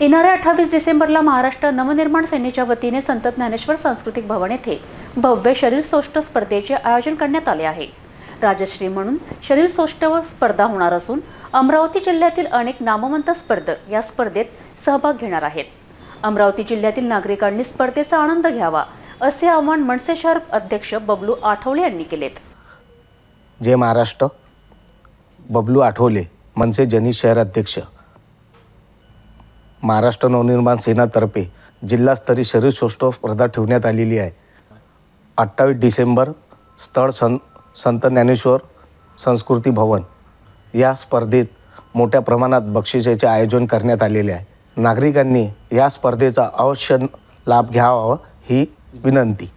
येणाऱ्या अठ्ठावीस डिसेंबरला महाराष्ट्र नवनिर्माण सेनेच्या वतीने संत ज्ञानेश्वर सांस्कृतिक भवन येथे भव्य शरीर सौष्ठ स्पर्धेचे आयोजन करण्यात आले आहे. राजश्री म्हणून शरीर सौष्ठव स्पर्धा होणार असून अमरावती जिल्ह्यातील अनेक नामवंत स्पर्धक या स्पर्धेत सहभाग घेणार आहेत. अमरावती जिल्ह्यातील नागरिकांनी स्पर्धेचा आनंद घ्यावा असे आवाहन मनसे शहर अध्यक्ष बबलू आठवले यांनी केलेत. जय महाराष्ट्र. बबलू आठवले मनसे जनी शहर अध्यक्ष. महाराष्ट्र नवनिर्माण सेनातर्फे जिल्हास्तरीय शरीरसौष्ठव स्पर्धा ठेवण्यात आलेली आहे. अठ्ठावीस डिसेंबर स्थळ सं संत ज्ञानेश्वर संस्कृती भवन या स्पर्धेत मोठ्या प्रमाणात बक्षिसाचे आयोजन करण्यात आलेले आहे. नागरिकांनी या स्पर्धेचा अवश्य लाभ घ्यावा ही विनंती.